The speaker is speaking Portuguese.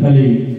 Kale.